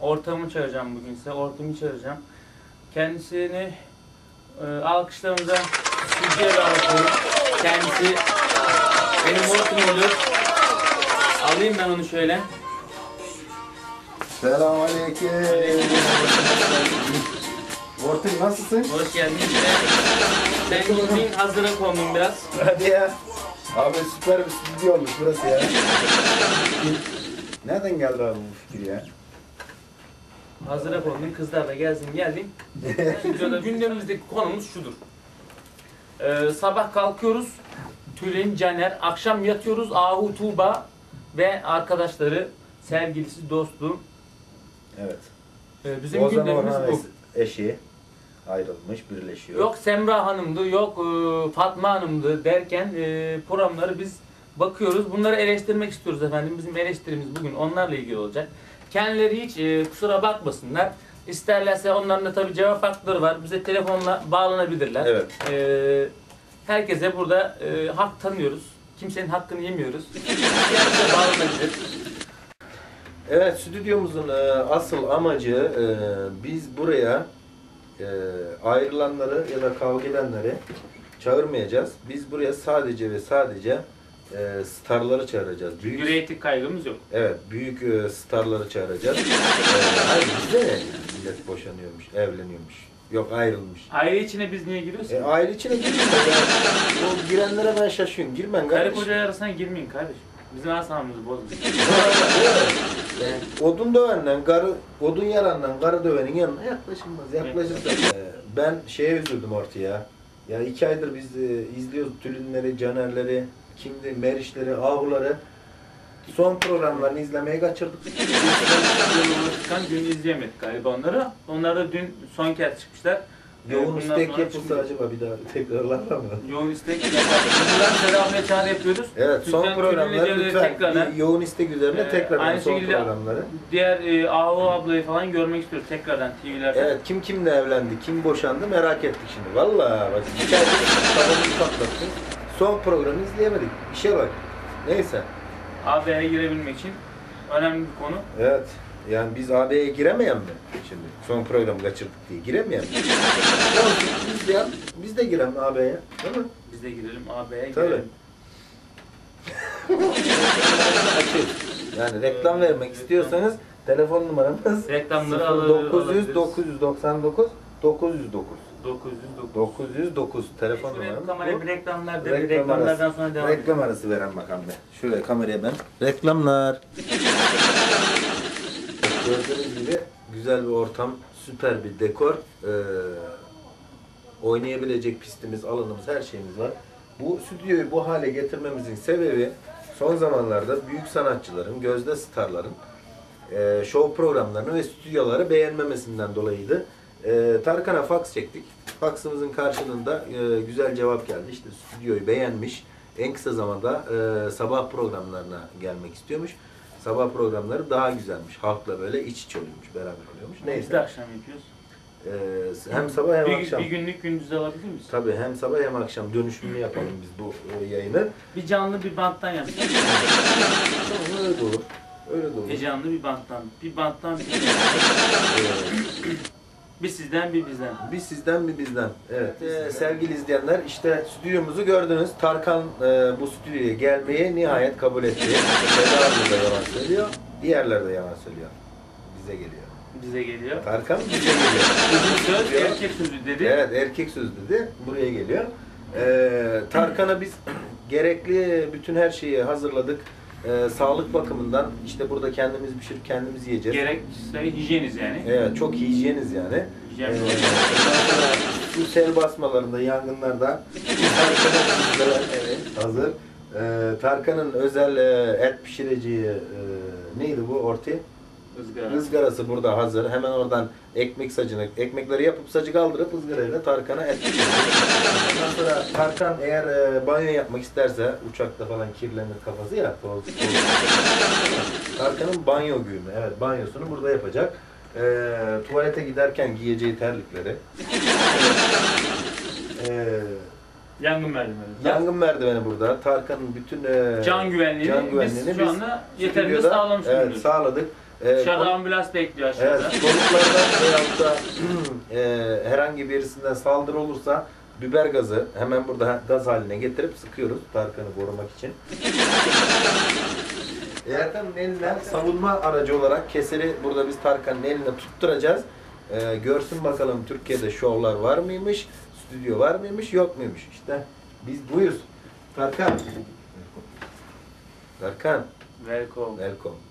ortamı çağıracağım bugün size. Ortamı çağıracağım. Kendisini e, alkışlarımıza stüdyoya davet ediyorum. Kendisi benim ortam oluyor. Alayım ben onu şöyle. Selamünaleyküm. Ortun nasılsın? Hoş geldin. Ben gideyim hazıra konum biraz. Hadi ya. Abi süper bir stüdyo olmuş burası ya. Nereden geldi abi bu fikir ya? Hazıra konum. Kızlar da gelsin geldim. Stüdyoda gündemimizdeki konumuz şudur. Ee, sabah kalkıyoruz. Tülin, Caner. Akşam yatıyoruz. Ahu, Tuğba ve arkadaşları, sevgilisi, dostu. Evet. Ee, bizim Ozan gündemimiz Orhan bu. eşi ayrılmış, birleşiyor. Yok Semra Hanım'dı, yok e, Fatma Hanım'dı derken e, programları biz bakıyoruz. Bunları eleştirmek istiyoruz efendim. Bizim eleştirimiz bugün onlarla ilgili olacak. Kendileri hiç e, kusura bakmasınlar. İsterlerse onların da tabii cevap hakları var. Bize telefonla bağlanabilirler. Evet. E, herkese burada e, hak tanıyoruz. Kimsenin hakkını yemiyoruz. Herkese bağlanabilir. Evet, stüdyomuzun e, asıl amacı e, biz buraya e, ayrılanları ya da kavga edenleri çağırmayacağız. Biz buraya sadece ve sadece e, starları çağıracağız. Büyük, Çünkü reyting kaygımız yok. evet, büyük e, starları çağıracağız. e, hayır, bizde? Millet boşanıyormuş, evleniyormuş. Yok ayrılmış. Aile içine biz niye giriyoruz? E, aile içine girme. O girenlere ben şaşıyorum. Girmen Karı kardeşim. koca arasına girmeyin kardeşim. Bizim asamımızı bozmayın. Odun dövenden, karı, odun yarandan karı dövenin yanına yaklaşılmaz. Yaklaşırsa. Ee, ben şeye üzüldüm ortaya. Ya iki aydır biz e, izliyoruz tülünleri, canerleri, kimdi, merişleri, ahuları. Son programlarını izlemeye kaçırdık. çıkan dün izleyemedik galiba onları. Onlar da dün son kez çıkmışlar. Yoğun Ee, bundan istek sonra yapılsa acaba bir daha tekrarlarlar mı? Yoğun istek. Buradan selam ve çağrı yapıyoruz. Evet son Lütfen programlar tülünleri lütfen tekrardan- yoğun istek üzerine Ee, tekrardan aynı son şekilde- programları. Diğer e, Ahu ablayı falan görmek istiyoruz tekrardan TV'lerde. Evet kim kimle evlendi, kim boşandı merak ettik şimdi. Vallahi bak aydır kafamızı. Son programı izleyemedik. İşe bak. Neyse. AB'ye girebilmek için önemli bir konu. Evet. Yani biz AB'ye giremeyen mi şimdi? Son programı kaçırdık diye giremeyen mi? Biz de biz de girelim AB'ye. Değil mi? Biz de girelim AB'ye Tabii. girelim. Yani reklam vermek istiyorsanız telefon numaramız Reklamları alır, 900 alabiliriz. 999 909 909. 909 telefon Şuraya numaramız. kameraya bu. bir reklamlar dedi. Reklam Reklamlardan arası. sonra devam edelim. Reklam arası veren bakalım be. Şuraya kameraya ben. Reklamlar. Gördüğünüz gibi güzel bir ortam, süper bir dekor. Ee, oynayabilecek pistimiz, alanımız, her şeyimiz var. Bu stüdyoyu bu hale getirmemizin sebebi son zamanlarda büyük sanatçıların, gözde starların e, show programlarını ve stüdyoları beğenmemesinden dolayıydı. E, Tarkan'a fax çektik. Faksımızın karşılığında e, güzel cevap geldi. İşte stüdyoyu beğenmiş. En kısa zamanda e, sabah programlarına gelmek istiyormuş. Sabah programları daha güzelmiş. Halkla böyle iç içe oluyormuş, beraber oluyormuş. Biz de Neyse. akşam yapıyoruz. E, hem sabah hem bir, akşam. bir günlük gündüz alabilir miyiz? Tabii hem sabah hem akşam dönüşümlü yapalım biz bu e, yayını. Bir canlı bir banttan. Tamam öyle de olur. Öyle de olur. Bir canlı bir banttan. Bir banttan bir, Ee, bir sizden bir bizden. Bir sizden bir bizden. Evet. Ee, sevgili izleyenler işte stüdyomuzu gördünüz. Tarkan e, bu stüdyoya gelmeyi nihayet kabul etti. Seda da yalan söylüyor. Diğerler de yalan söylüyor. Bize geliyor. Bize geliyor. Tarkan bize geliyor. Uzun söz Diyor. erkek sözü dedi. Evet erkek söz dedi. Buraya geliyor. Ee, Tarkan'a biz gerekli bütün her şeyi hazırladık. Ee, sağlık bakımından işte burada kendimiz pişirip kendimiz yiyeceğiz. Gerekse hijyeniz yani. Evet çok hijyeniz yani. Hijyen. Ee, bu sel basmalarında, yangınlarda evet, hazır. Ee, Tarkan'ın özel e, et pişireceği e, neydi bu orti? Izgara. Izgarası burada hazır. Hemen oradan ekmek sacını, ekmekleri yapıp sacı kaldırıp ızgarayla Tarkan'a et. Ondan sonra Tarkan eğer e, banyo yapmak isterse uçakta falan kirlenir kafası ya. toz- toz. Tarkan'ın banyo güğümü. Evet banyosunu burada yapacak. Ee, tuvalete giderken giyeceği terlikleri. Ee, Yangın merdiveni. yangın merdiveni burada. Tarkan'ın bütün e, Can güvenliğini, can güvenliğini biz şu anda stüdyoda, sağlamış evet, sağladık. E, Dışarıda kon- ambulans bekliyor aşağıda. Evet, konuklardan veyahut da e, herhangi birisinden saldırı olursa biber gazı hemen burada gaz haline getirip sıkıyoruz Tarkan'ı korumak için. Erkan'ın eline savunma aracı olarak keseri burada biz Tarkan'ın eline tutturacağız. E, görsün bakalım Türkiye'de şovlar var mıymış, stüdyo var mıymış, yok muymuş. İşte biz buyuz. Tarkan. Tarkan, Welcome. welcome.